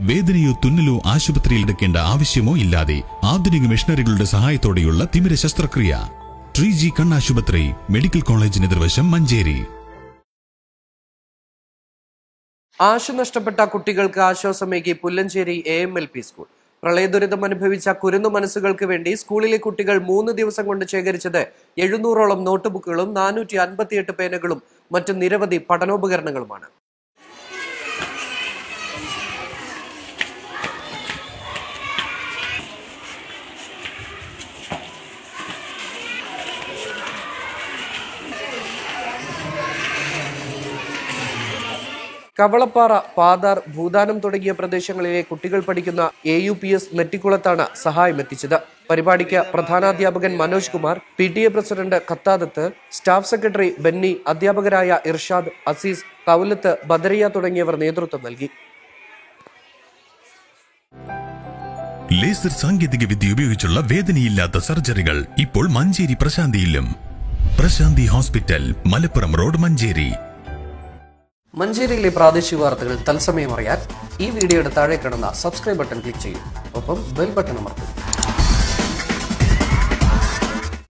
വേദനയോ തുന്നലോ ആശുപത്രിയിൽ എടുക്കേണ്ട ആവശ്യമോ ഇല്ലാതെ ആധുനിക മെഷീനറികളുടെ സഹായത്തോടെയുള്ള തിമിര ശസ്ത്രക്രിയ. ട്രീ ജി കണ്ണാശുപത്രി മെഡിക്കൽ കോളേജിന് എതിർവശം മഞ്ചേരി. ആശു നഷ്ടപ്പെട്ട കുട്ടികൾക്ക് ആശ്വാസമേകി Pullancheri A M L P school പ്രളയദുരിതം അനുഭവിച്ച കുരുന്നു മനസ്സുകൾക്ക് വേണ്ടി സ്കൂളിലെ കുട്ടികൾ മൂന്ന് ദിവസം കൊണ്ട് ശേഖരിച്ചത് എഴുന്നൂറോളം നോട്ട് ബുക്കുകളും നാനൂറ്റി അൻപത്തിയെട്ട് പേനകളും മറ്റ് നിരവധി പഠനോപകരണങ്ങളുമാണ്. കവളപ്പാറ പാതാർ ഭൂദാനം തുടങ്ങിയ പ്രദേശങ്ങളിലെ കുട്ടികൾ പഠിക്കുന്ന എ യു പി എസ് നെറ്റിക്കുളത്താണ് സഹായം എത്തിച്ചത്. പരിപാടിക്ക് പ്രധാനാധ്യാപകൻ Manoj Kumar P T A president Khathadath staff secretary Benny അധ്യാപകരായ ഇർഷാദ് അസീസ് കൗലത്ത് ബദരിയ തുടങ്ങിയവർ നേതൃത്വം നൽകി. ലേസർ സാങ്കേതിക വിദ്യ ഉപയോഗിച്ചുള്ള വേദനയില്ലാത്ത സർജറികൾ ഇപ്പോൾ Manjeri പ്രശാന്തിയിലും. Prashanthi hospital Malappuram road Manjeri. മഞ്ചേരിയിലെ പ്രാദേശിക വാർത്തകൾ തത്സമയം അറിയാൻ ഈ വീഡിയോയുടെ താഴെ കിടന്ന സബ്സ്ക്രൈബ് ബട്ടൺ ക്ലിക്ക് ചെയ്യും. ഒപ്പം ബെൽ ബട്ടൺ അമർത്തും.